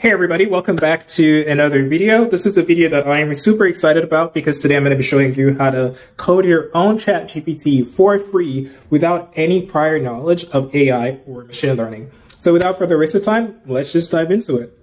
Hey everybody, welcome back to another video. This is a video that I am super excited about because today I'm going to be showing you how to code your own chat GPT for free without any prior knowledge of AI or machine learning. So without further waste of time, let's just dive into it.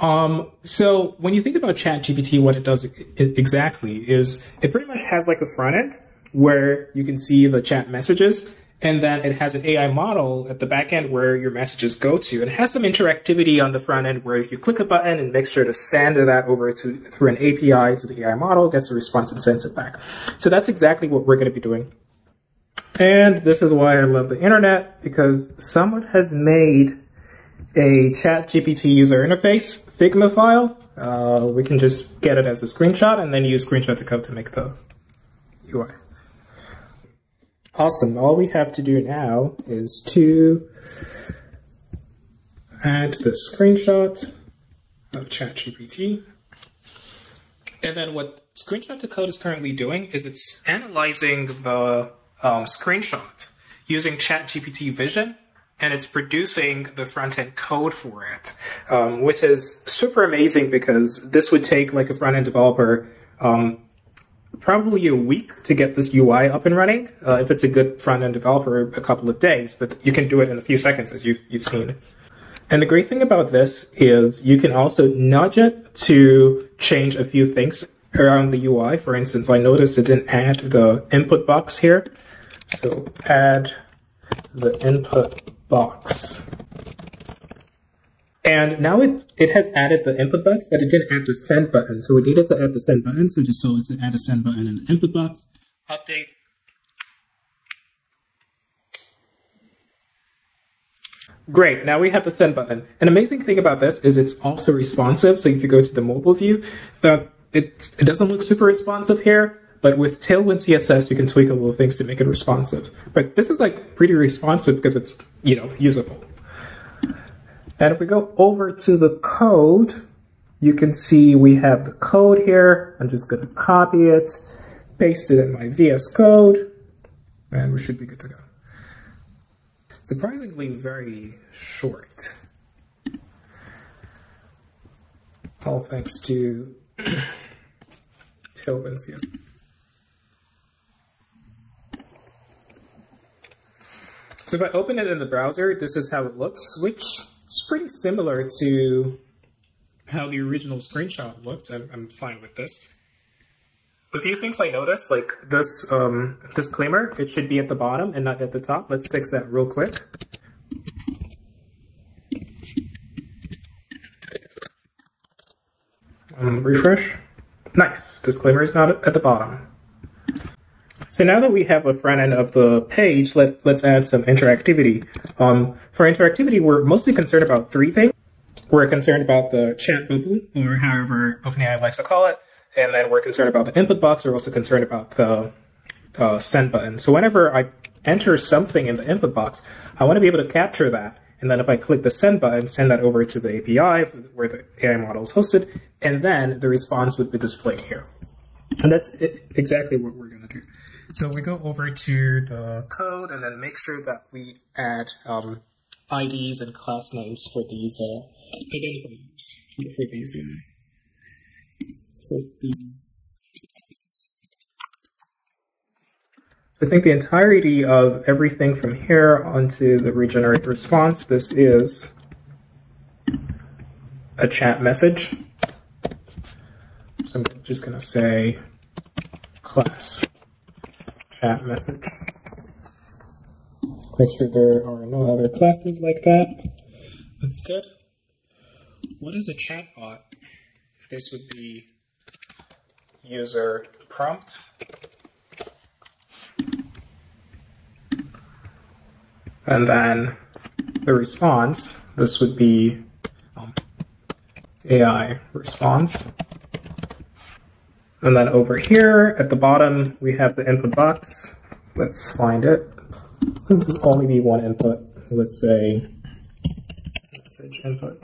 Um, so when you think about chat GPT, what it does exactly is it pretty much has like a front end where you can see the chat messages and then it has an AI model at the back end where your messages go to. It has some interactivity on the front end where if you click a button and make sure to send that over to through an API to the AI model, gets a response and sends it back. So that's exactly what we're going to be doing. And this is why I love the internet, because someone has made a chat GPT user interface Figma file. Uh, we can just get it as a screenshot and then use screenshot to code to make the UI. Awesome. All we have to do now is to add the screenshot of ChatGPT. And then what Screenshot to Code is currently doing is it's analyzing the um, screenshot using ChatGPT Vision, and it's producing the front-end code for it, um, which is super amazing because this would take like a front-end developer um, probably a week to get this UI up and running. Uh, if it's a good front end developer, a couple of days, but you can do it in a few seconds as you've, you've seen. And the great thing about this is you can also nudge it to change a few things around the UI. For instance, I noticed it didn't add the input box here. So add the input box. And now it, it has added the input box, but it didn't add the send button. So we needed to add the send button. So just told it to add a send button in the input box. Update. Great, now we have the send button. An amazing thing about this is it's also responsive. So if you go to the mobile view, the, it, it doesn't look super responsive here, but with Tailwind CSS, you can tweak a little things to make it responsive. But this is like pretty responsive because it's, you know, usable. And if we go over to the code, you can see we have the code here. I'm just going to copy it, paste it in my VS Code, and we should be good to go. Surprisingly very short. All thanks to Tailwind. So if I open it in the browser, this is how it looks, which it's pretty similar to how the original screenshot looked. I'm, I'm fine with this. A few things I noticed, like this um, disclaimer, it should be at the bottom and not at the top. Let's fix that real quick. Um, refresh. Nice. Disclaimer is not at the bottom. So now that we have a front end of the page, let, let's add some interactivity. Um, for interactivity, we're mostly concerned about three things. We're concerned about the chat bubble, or however OpenAI likes to call it. And then we're concerned about the input box. We're also concerned about the uh, send button. So whenever I enter something in the input box, I want to be able to capture that. And then if I click the send button, send that over to the API where the AI model is hosted, and then the response would be displayed here. And that's it, exactly what we're going to do. So we go over to the code and then make sure that we add um, IDs and class names for these uh, identifiers for these for these. I think the entirety of everything from here onto the regenerate response, this is a chat message. So I'm just going to say class chat message. Make sure there are no other classes like that. That's good. What is a chatbot? This would be user prompt. And then the response, this would be um, AI response. And then over here at the bottom, we have the input box. Let's find it. There'll only be one input. Let's say message input.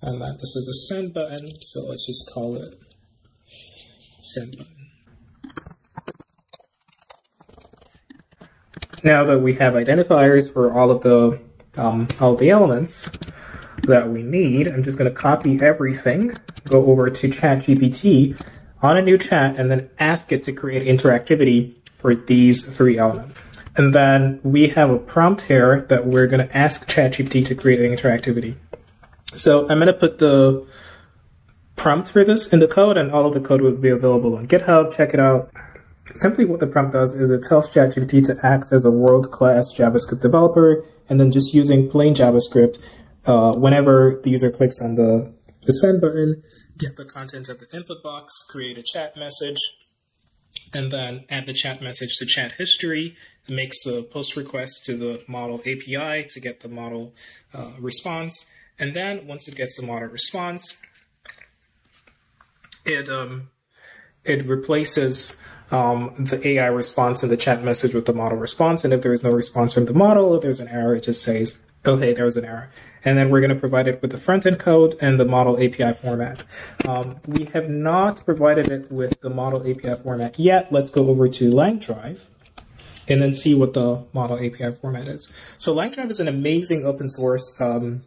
And then this is a send button, so let's just call it send button. Now that we have identifiers for all of the um, all the elements that we need. I'm just going to copy everything, go over to ChatGPT on a new chat, and then ask it to create interactivity for these three elements. And then we have a prompt here that we're going to ask ChatGPT to create interactivity. So I'm going to put the prompt for this in the code, and all of the code will be available on GitHub. Check it out. Simply what the prompt does is it tells ChatGPT to act as a world-class JavaScript developer, and then just using plain JavaScript, uh, whenever the user clicks on the, the send button, get the content of the input box, create a chat message, and then add the chat message to chat history, It makes a post request to the model API to get the model uh, response, and then once it gets the model response, it um, it replaces um, the AI response in the chat message with the model response. And if there is no response from the model, if there's an error, it just says, oh, hey, there was an error. And then we're going to provide it with the front end code and the model API format. Um, we have not provided it with the model API format yet. Let's go over to LangDrive and then see what the model API format is. So LangDrive is an amazing open source um,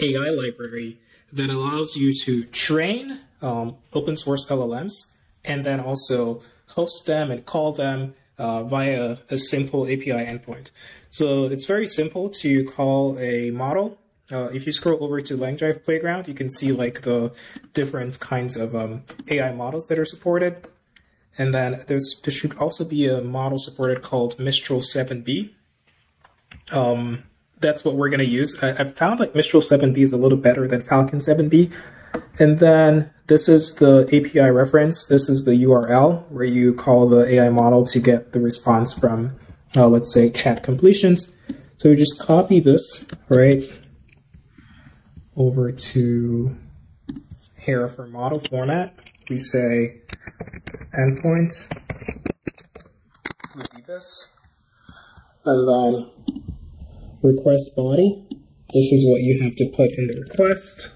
AI library that allows you to train um, open source LLMs and then also host them and call them uh, via a simple API endpoint. So it's very simple to call a model. Uh, if you scroll over to LangDrive Playground, you can see like the different kinds of um, AI models that are supported. And then there's there should also be a model supported called Mistral 7B. Um, that's what we're going to use. I, I found like Mistral 7B is a little better than Falcon 7B. And then this is the API reference. This is the URL where you call the AI model to get the response from, uh, let's say, chat completions. So we just copy this, right, over to here for model format. We say endpoint would be this. And then request body. This is what you have to put in the request.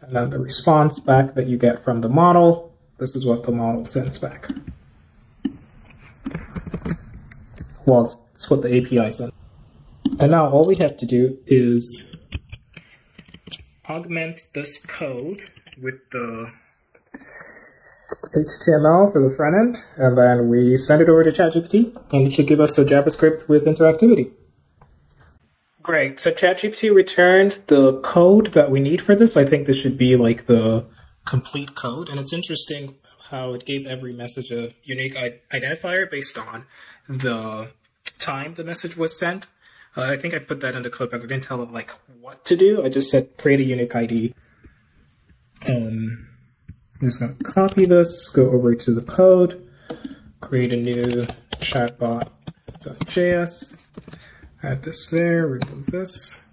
And then the response back that you get from the model, this is what the model sends back. Well, it's what the API sends. And now all we have to do is augment this code with the HTML for the front end, and then we send it over to ChatGPT, and it should give us a JavaScript with interactivity. Great. So ChatGPT returned the code that we need for this. I think this should be like the complete code. And it's interesting how it gave every message a unique identifier based on the time the message was sent. Uh, I think I put that in the code, but I didn't tell it like what to do. I just said create a unique ID. Um, I'm just gonna copy this, go over to the code, create a new chatbot.js add this there, remove this,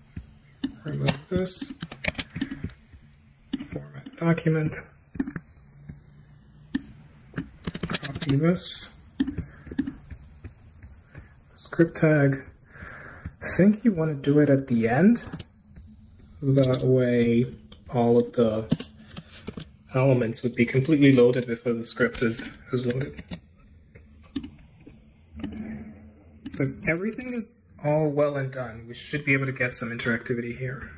remove this, format document, copy this, script tag. Think you want to do it at the end. That way all of the elements would be completely loaded before the script is, is loaded. So if everything is all well and done. We should be able to get some interactivity here.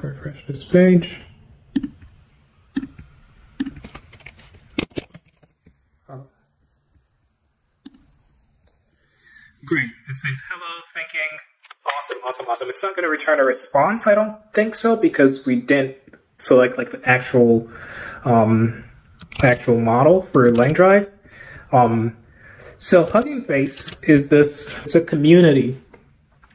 Refresh this page. It says hello, thinking. Awesome, awesome, awesome. It's not going to return a response, I don't think so, because we didn't select like the actual um, actual model for LangDrive. Um, so Hugging Face is this, it's a community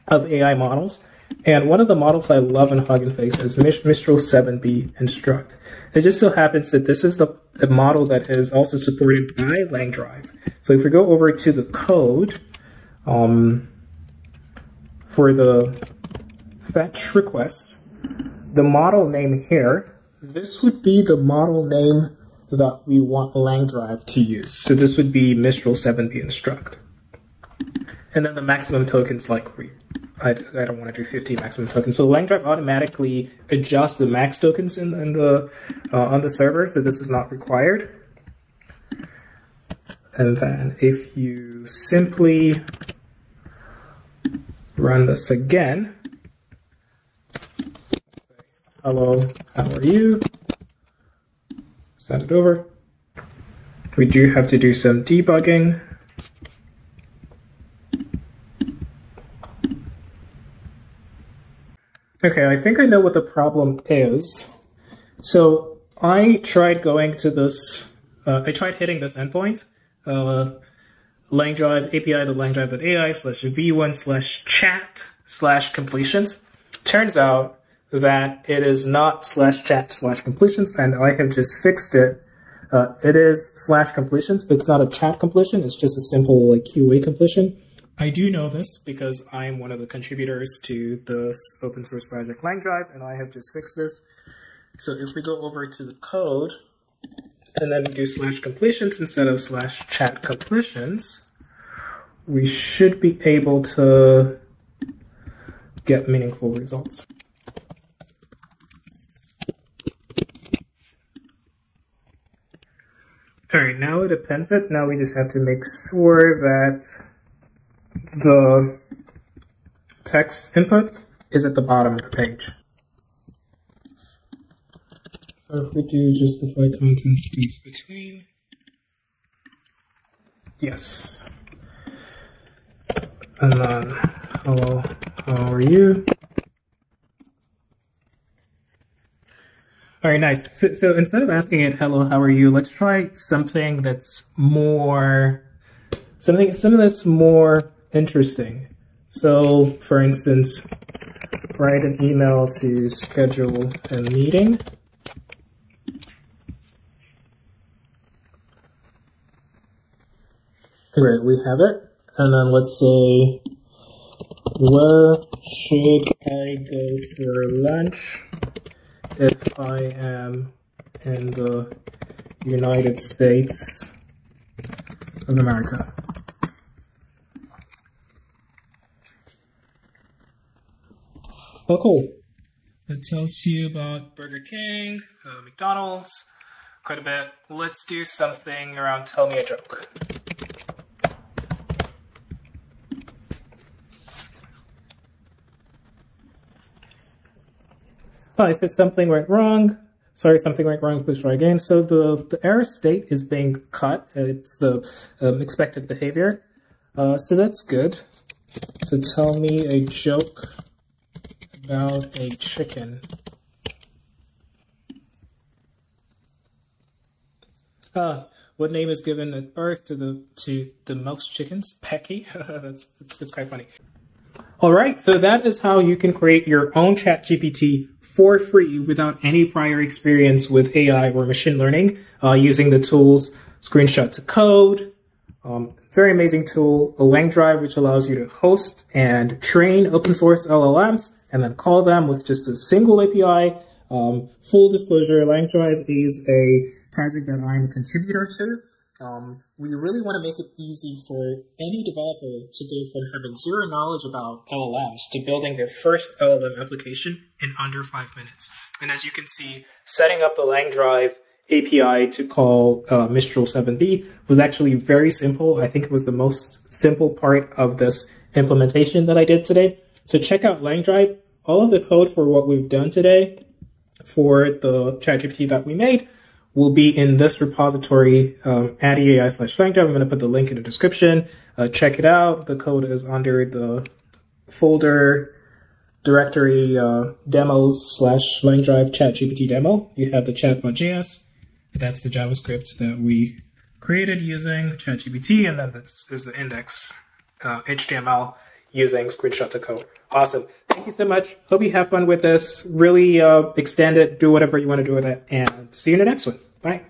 of AI models. And one of the models I love in Hugging Face is Mistral 7B Instruct. It just so happens that this is the, the model that is also supported by LangDrive. So if we go over to the code um, for the fetch request, the model name here, this would be the model name that we want LangDrive to use. So this would be Mistral 7b instruct. And then the maximum tokens, like we, I, I don't want to do 50 maximum tokens. So LangDrive automatically adjusts the max tokens in, in the uh, on the server, so this is not required. And then if you simply run this again, say hello, how are you? Send it over. We do have to do some debugging. Okay, I think I know what the problem is. So I tried going to this, uh, I tried hitting this endpoint, uh, langdrive API the langdrive.ai slash v1 slash chat slash completions. Turns out that it is not slash chat slash completions, and I have just fixed it. Uh, it is slash completions. It's not a chat completion. It's just a simple like QA completion. I do know this because I am one of the contributors to the open source project LangDrive, and I have just fixed this. So if we go over to the code and then do slash completions instead of slash chat completions, we should be able to get meaningful results. All right, now it appends it. Now we just have to make sure that the text input is at the bottom of the page. So if we do justify content space between, yes. And then, hello, how are you? All right, nice. So, so instead of asking it, hello, how are you, let's try something that's more, something, something that's more interesting. So, for instance, write an email to schedule a meeting. Great, we have it. And then let's say, where should I go for lunch if I am in the United States of America? Oh, cool. It tells you about Burger King, uh, McDonald's, quite a bit. Let's do something around Tell Me a Joke. Oh, I said something went wrong. Sorry, something went wrong. Please try again. So the, the error state is being cut. It's the um, expected behavior. Uh, so that's good. So tell me a joke about a chicken. Uh, what name is given at birth to the to the most chickens? Pecky. that's, that's that's of funny. All right, so that is how you can create your own Chat GPT for free without any prior experience with AI or machine learning uh, using the tools Screenshot to Code, um, very amazing tool, a LangDrive, which allows you to host and train open source LLMs and then call them with just a single API. Um, full disclosure, LangDrive is a project that I'm a contributor to. Um, we really want to make it easy for any developer to go from having zero knowledge about LLMs to building their first LLM application in under five minutes. And as you can see, setting up the LangDrive API to call uh, Mistral 7b was actually very simple. I think it was the most simple part of this implementation that I did today. So check out LangDrive. All of the code for what we've done today for the ChatGPT that we made will be in this repository um, at EAI slash LangDrive. I'm going to put the link in the description. Uh, check it out. The code is under the folder directory uh, demos slash LangDrive ChatGPT demo. You have the chatbot.js. That's the JavaScript that we created using ChatGPT, and then there's the index uh, HTML using screenshot to code. Awesome. Thank you so much. Hope you have fun with this. Really uh, extend it, do whatever you want to do with it, and see you in the next one. Bye.